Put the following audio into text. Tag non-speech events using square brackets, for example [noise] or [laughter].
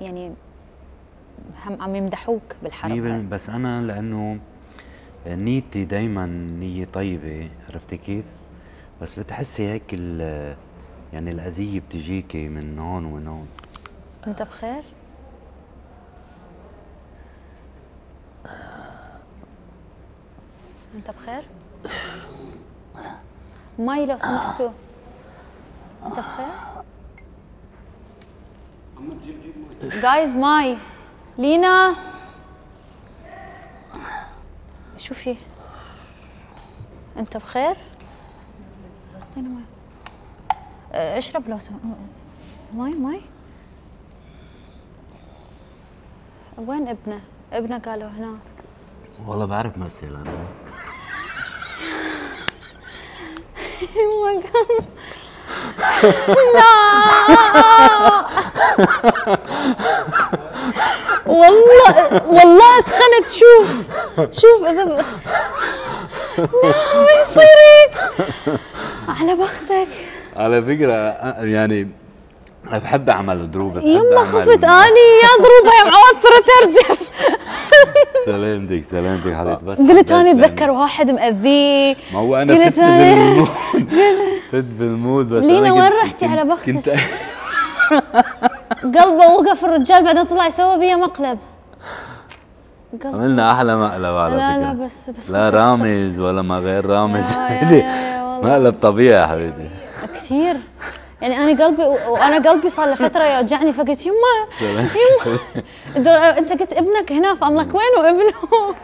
يعني هم عم يمدحوك بالحرب. بس أنا لأنه نيتي دائما نية طيبة عرفتي كيف؟ بس بتحسي هيك يعني الأذية بتجيكي من هون ومن هون أنت بخير؟ أنت بخير؟ ماي لو سمحتوا أنت بخير؟ جايز ماي لينا شو في؟ انت بخير؟ اعطينا ماي آه، اشرب لو سمحت ماي ماي وين ابنه؟ ابنه قالوا هنا والله بعرف مثل أنا [laughs] لا [laughs] والله والله سخنت شوف شوف إذا. لا ما يصير هيك على بختك. على فكرة يعني أنا بحب أعمل دروب يما خفت. أني يا ضروبه يا معود صرت ارجف سلامتك سلامتك حبيبتي بس قلت أني أتذكر واحد مأذيه ما هو أنا قلت [laughs] فت بال mood بس لينا وين رحتي على بختك؟ قلبه وقف الرجال بعدين طلع يسوي بيا مقلب. عملنا أحلى مقلب على لا فكرة. لا بس بس لا رامز ولا ما غير رامز. [laughs] مقلب طبيعي حبيبي. كثير. يعني أنا قلبي وأنا قلبي صار له فترة يوجعني فقلت يما يما. أنت قلت ابنك هنا فام لك وين وابنه؟